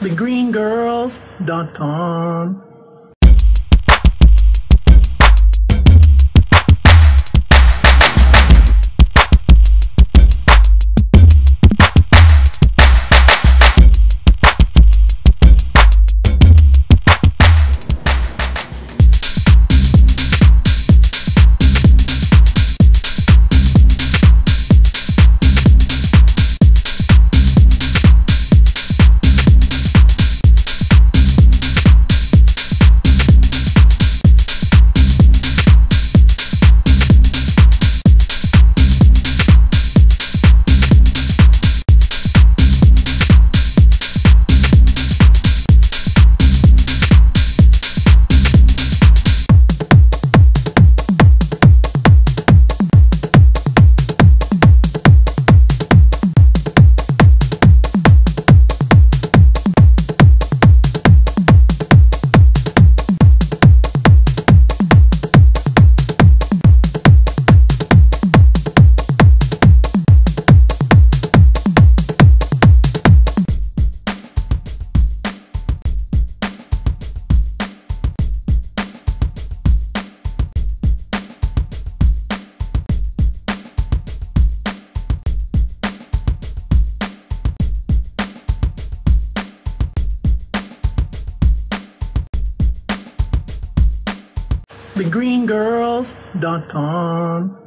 thegreengirls.com. thegreengirls.com.